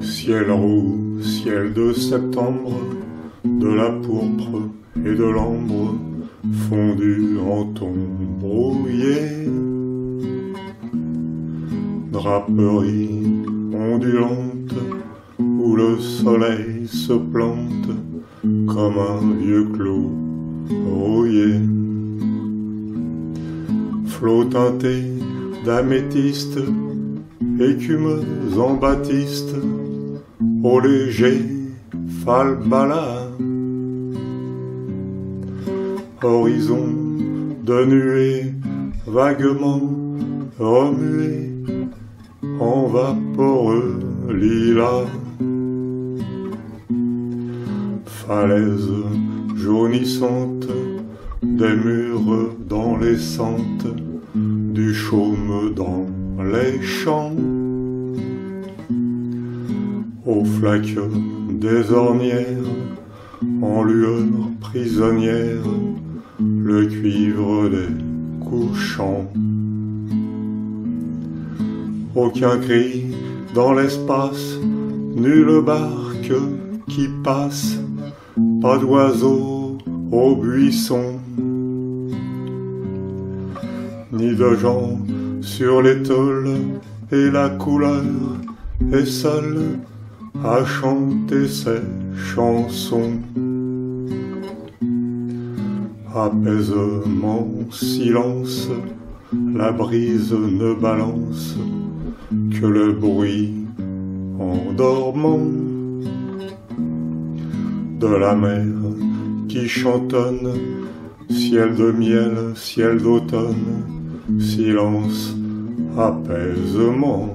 Ciel roux, ciel de septembre, de la pourpre et de l'ambre fondu en ton brouillé. Draperie ondulante où le soleil se plante comme un vieux clou rouillé. Flot teinté d'améthyste, écumeuse en baptiste, au léger falbala. Horizon de nuées vaguement remuées en vaporeux lilas. Falaise jaunissante des murs dans les sentes du chaume dans les champs aux flaques des ornières, en lueur prisonnière, le cuivre des couchants. Aucun cri dans l'espace, nulle barque qui passe, pas d'oiseaux au buisson, ni de gens sur les tôles, et la couleur est seule à chanter ses chansons. Apaisement, silence, la brise ne balance que le bruit endormant de la mer qui chantonne, ciel de miel, ciel d'automne, silence, apaisement.